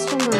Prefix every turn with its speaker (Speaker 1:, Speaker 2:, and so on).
Speaker 1: Austin